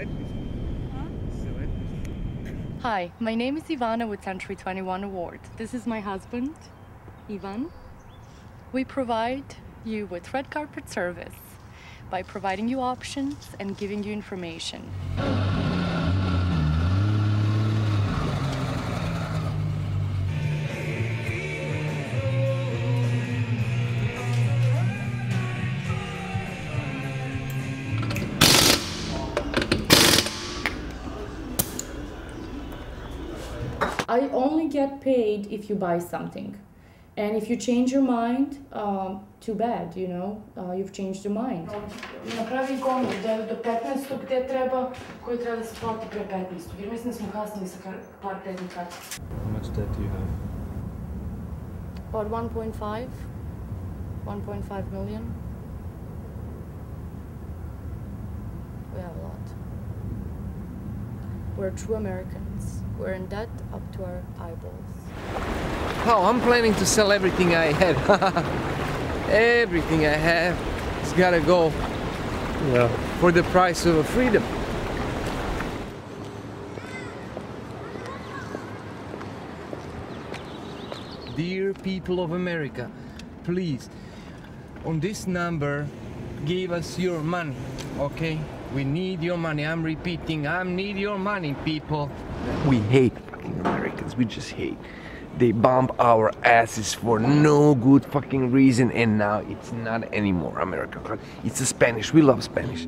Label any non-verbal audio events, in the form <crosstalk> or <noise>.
Let me Hi, my name is Ivana with Century 21 Award. This is my husband, Ivan. We provide you with red carpet service by providing you options and giving you information. I only get paid if you buy something. And if you change your mind, um, too bad, you know, uh, you've changed your mind. Направи гонор 9 до 15 gdje treba, koji treba da se plati pre 15. Jer mislim da smo kasnili sa kar- par kreditnih kartica. How much debt do you have? About 1.5, 1.5 million. We have a lot. We're true Americans. We're in debt up to our eyeballs. Oh, I'm planning to sell everything I have. <laughs> everything I have has gotta go Yeah. for the price of freedom. Dear people of America, please, on this number, give us your money, okay? We need your money. I'm repeating, I need your money, people. We hate fucking Americans. We just hate. They bomb our asses for no good fucking reason, and now it's not anymore America. It's Spanish. We love Spanish.